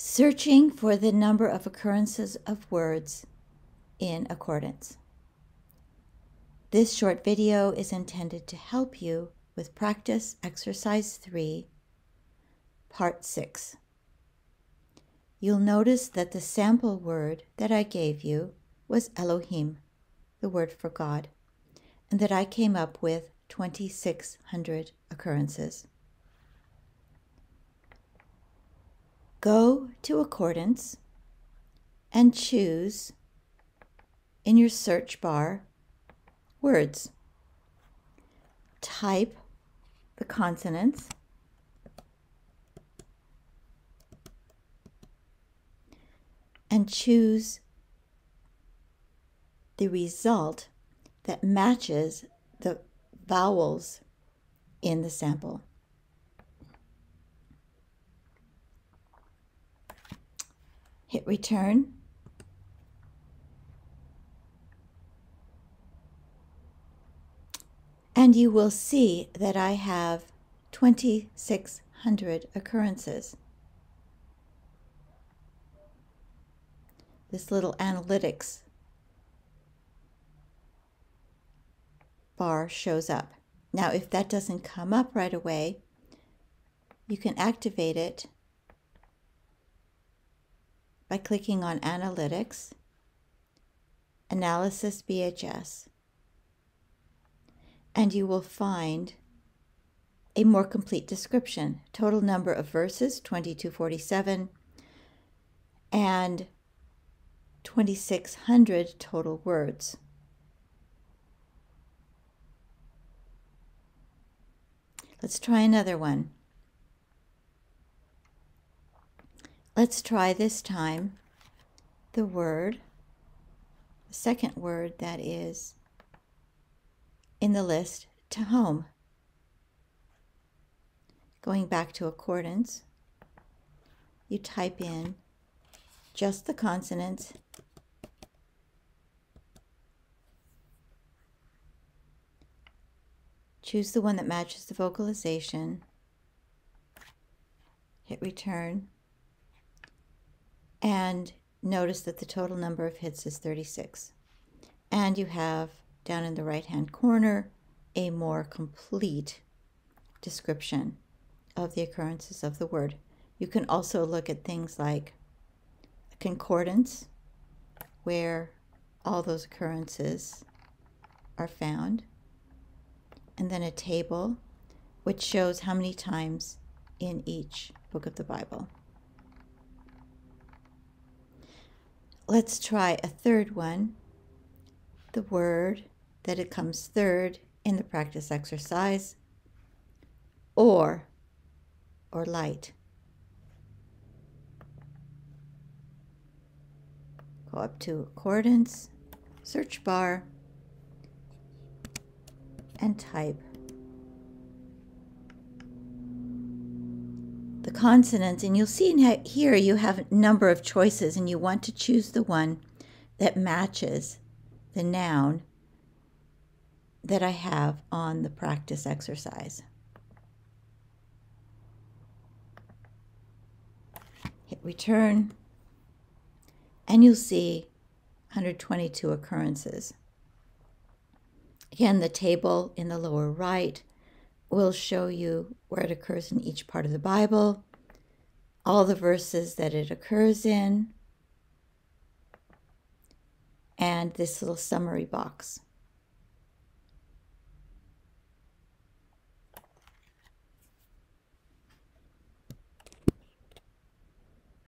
Searching for the number of occurrences of words in accordance. This short video is intended to help you with practice exercise 3, part 6. You'll notice that the sample word that I gave you was Elohim, the word for God, and that I came up with 2,600 occurrences. Go to Accordance and choose in your search bar words. Type the consonants and choose the result that matches the vowels in the sample. Hit return. And you will see that I have 2,600 occurrences. This little analytics bar shows up. Now, if that doesn't come up right away, you can activate it by clicking on Analytics, Analysis BHS, and you will find a more complete description. Total number of verses 2247 and 2600 total words. Let's try another one. Let's try this time the word, the second word that is in the list, tehom. Going back to accordance, you type in just the consonants Choose the one that matches the vocalization. Hit return. And notice that the total number of hits is 36. And you have down in the right hand corner a more complete description of the occurrences of the word. You can also look at things like a concordance, where all those occurrences are found and then a table which shows how many times in each book of the Bible. Let's try a third one. The word that it comes third in the practice exercise, or, or light. Go up to accordance, search bar, and type. The consonants, and you'll see here you have a number of choices, and you want to choose the one that matches the noun that I have on the practice exercise. Hit return, and you'll see 122 occurrences. Again, the table in the lower right will show you where it occurs in each part of the Bible, all the verses that it occurs in, and this little summary box.